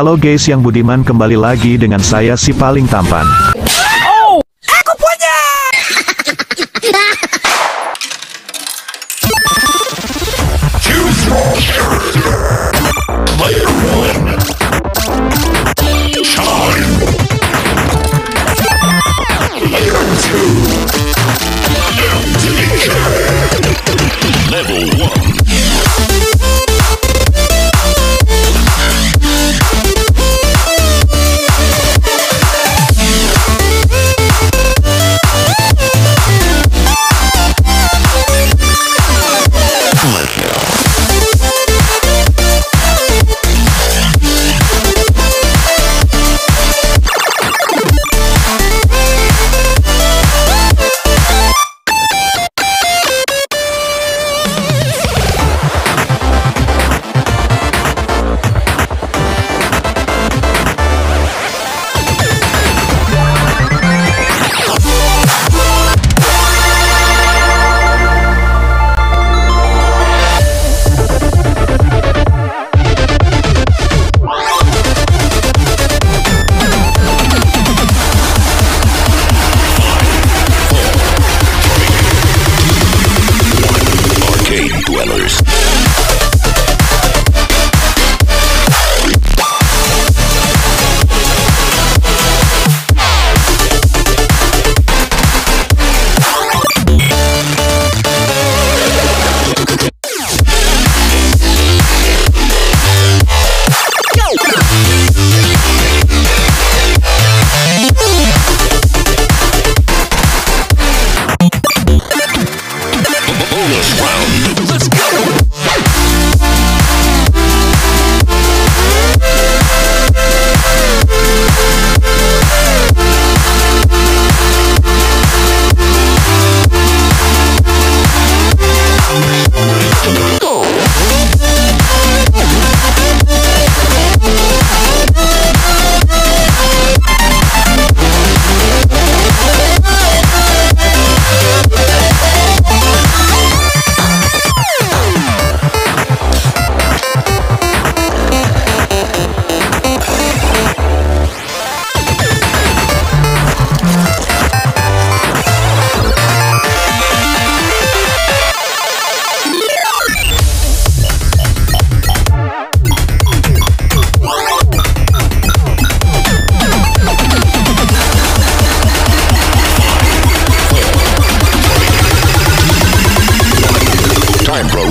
Halo guys yang budiman kembali lagi dengan saya si paling tampan. Oh, aku punya. Level 1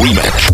Remix.